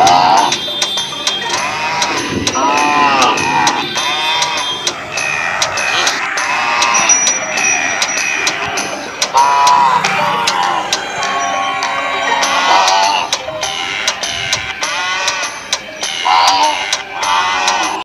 Ah!